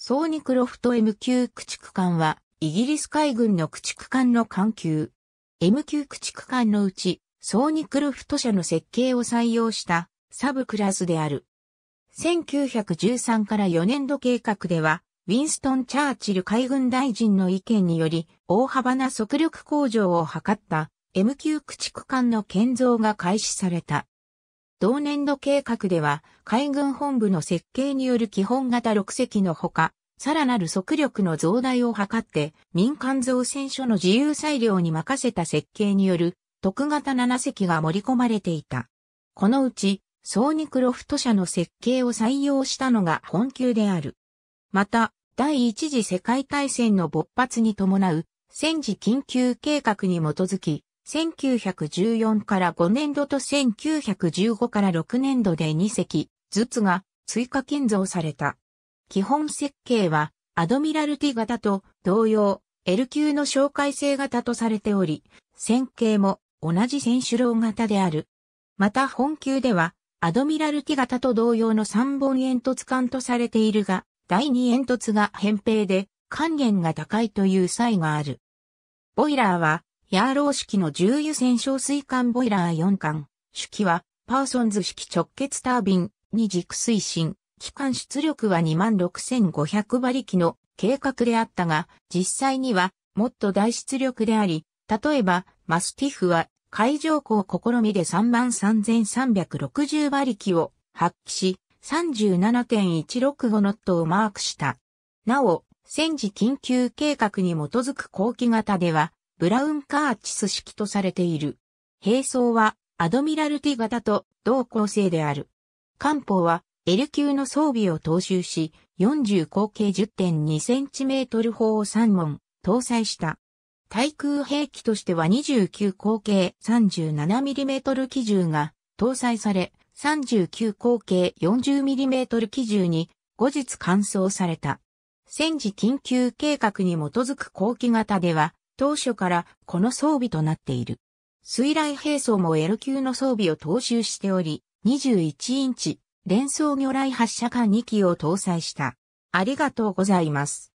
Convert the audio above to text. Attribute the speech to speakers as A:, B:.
A: ソーニクロフト M 級駆逐艦は、イギリス海軍の駆逐艦の艦級。M 級駆逐艦のうち、ソーニクロフト社の設計を採用したサブクラスである。1913から4年度計画では、ウィンストン・チャーチル海軍大臣の意見により、大幅な速力向上を図った M 級駆逐艦の建造が開始された。同年度計画では、海軍本部の設計による基本型6隻のほか、さらなる速力の増大を図って、民間造船所の自由裁量に任せた設計による特型7隻が盛り込まれていた。このうち、ソーニクロフト社の設計を採用したのが本級である。また、第一次世界大戦の勃発に伴う戦時緊急計画に基づき、1914から5年度と1915から6年度で2隻ずつが追加建造された。基本設計はアドミラルティ型と同様 L 級の小改正型とされており、船型も同じ船首楼型である。また本級ではアドミラルティ型と同様の3本煙突管とされているが、第2煙突が扁平で乾舷が高いという差異がある。ボイラーはヤーロー式の重油専焼水管ボイラー4管。主機はパーソンズ式直結タービン2軸推進。機関出力は26,500馬力の計画であったが、実際にはもっと大出力であり、例えばマスティフは海上港試みで33,360馬力を発揮し、37.165ノットをマークした。なお、戦時緊急計画に基づく後期型では、ブラウンカーチス式とされている。兵装はアドミラルティ型と同構成である。艦砲は L 級の装備を踏襲し、40口径 10.2cm 砲を3門搭載した。対空兵器としては29口径 37mm 機銃が搭載され、39口径 40mm 機銃に後日換装された。戦時緊急計画に基づく後期型では、当初からこの装備となっている。水雷兵装も L 級の装備を踏襲しており、21インチ連装魚雷発射管2機を搭載した。ありがとうございます。